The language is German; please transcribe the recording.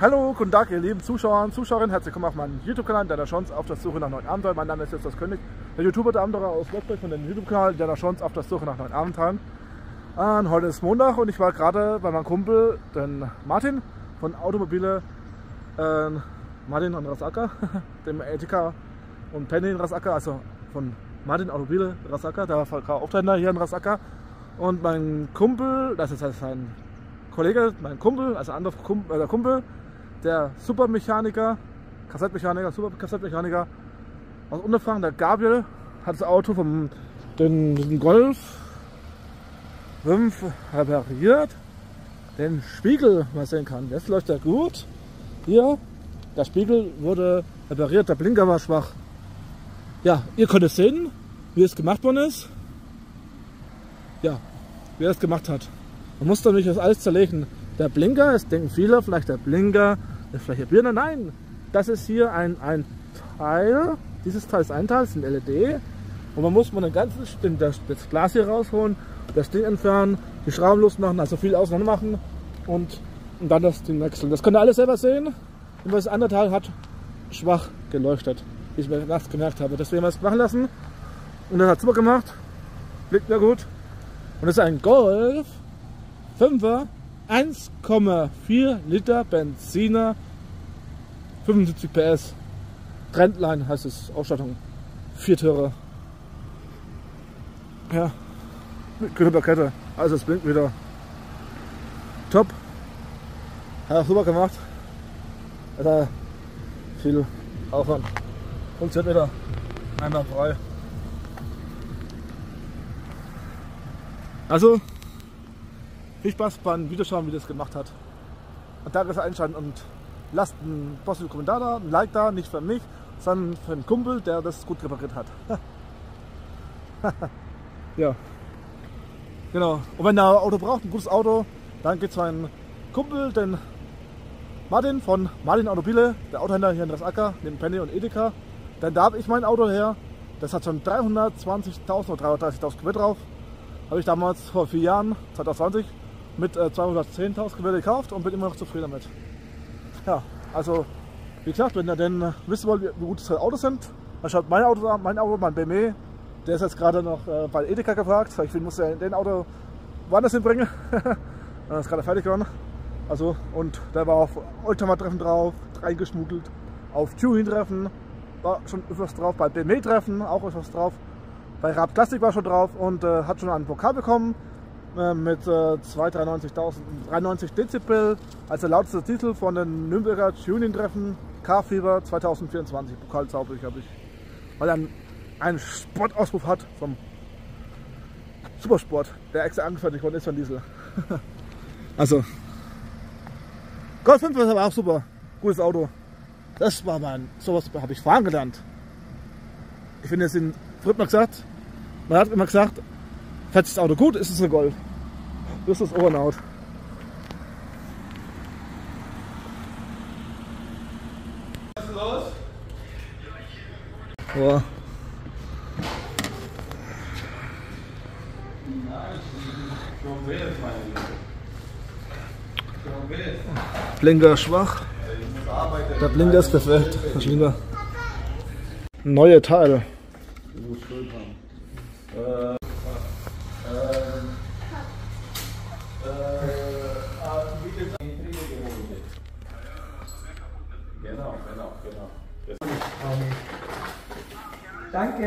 Hallo, guten Tag, ihr lieben Zuschauer und Zuschauerinnen. Herzlich willkommen auf meinem YouTube-Kanal, der Chance auf der Suche nach neuen Abenteuern. Mein Name ist jetzt das König, der YouTuber der Abenteurer aus Wolfsburg von dem YouTube-Kanal, der Chance auf der Suche nach neuen Abenteuern. Und heute ist Montag und ich war gerade bei meinem Kumpel, den Martin von Automobile, äh, Martin und Rasaka, dem Ethika und Penny in Rasaka, also von Martin Automobile Rasaka, der Auftragender hier in Rasaka. Und mein Kumpel, das ist sein Kollege, mein Kumpel, also anderer Kumpel, äh, Kumpel, der Supermechaniker, Kassettmechaniker, Super Kassettmechaniker aus Unterfranken, der Gabriel, hat das Auto vom den, den Golf 5 repariert. Den Spiegel, man sehen kann, jetzt läuft er gut. Hier, der Spiegel wurde repariert, der Blinker war schwach. Ja, ihr könnt es sehen, wie es gemacht worden ist. Ja, wie er es gemacht hat. Man muss doch nicht das alles zerlegen. Der Blinker, es denken viele, vielleicht der Blinker vielleicht der Birne. Nein, das ist hier ein, ein Teil. Dieses Teil ist ein Teil, ist ein LED. Und man muss man den ganzen das, das Glas hier rausholen, das Ding entfernen, die Schrauben losmachen, also viel auseinander machen und, und dann das Ding wechseln. Das könnt ihr alles selber sehen. Und das andere Teil hat schwach geleuchtet, wie ich mir nachts gemerkt habe. Deswegen haben wir es machen lassen. Und das hat super gemacht. Blickt mir gut. Und das ist ein Golf 5er 1,4 Liter Benziner 75 PS. Trendline heißt es Ausstattung. Vier Türe. Ja. Mit grüner Plakette also es blinkt wieder. Top. Hat super gemacht. Also viel Aufwand. Funktioniert wieder. Einmal frei also viel Spaß beim Videoschauen, wie das gemacht hat. Und da ist einschalten und lasst einen positiven Kommentar da, ein Like da, nicht für mich, sondern für einen Kumpel, der das gut repariert hat. ja. Genau. Und wenn ihr ein Auto braucht, ein gutes Auto, dann geht es meinen Kumpel, den Martin von Martin Automobile, der Autohändler hier in Rasacker, neben Penny und Edeka. Denn da habe ich mein Auto her. Das hat schon 320.000 oder 330.000 Kilometer drauf. Habe ich damals vor vier Jahren, 2020, mit äh, 210.000 Kilometer gekauft und bin immer noch zufrieden damit. Ja, also wie gesagt, wenn ihr denn wissen wollt, wie, gut die Autos sind, dann schaut mein Auto an, mein Auto, mein BMW, der ist jetzt gerade noch äh, bei Edeka gefragt, ich muss ja den Auto woanders hinbringen. das ist gerade fertig geworden. Also, und der war auf Oldtimer-Treffen drauf, reingeschmuggelt, auf Tuning-Treffen, war schon etwas drauf, bei BMW-Treffen auch etwas drauf, bei Raab Classic war schon drauf und äh, hat schon einen Pokal bekommen mit äh, 93 Dezibel als der lauteste Titel von den Nürnberger Tuning-Treffen Car-Fieber 2024. Pokalzauberlich habe ich. Weil er einen, Sportausruf hat vom Supersport, der extra angefertigt worden ist von Diesel. also, Golf 5 ist aber auch super. Gutes Auto. Das war mein, sowas habe ich fahren gelernt. Ich finde, es sind, früher mal gesagt, man hat immer gesagt, fährt das Auto gut, ist es ein Golf. Das ist Ohrenhaut. Was ist los? Wild. Blinker schwach. Der Blinker ist perfekt. Der Blinker. Neue Teil. Du musst Schuld haben. Äh, ähm, äh, ah. Genau, genau, genau. Danke.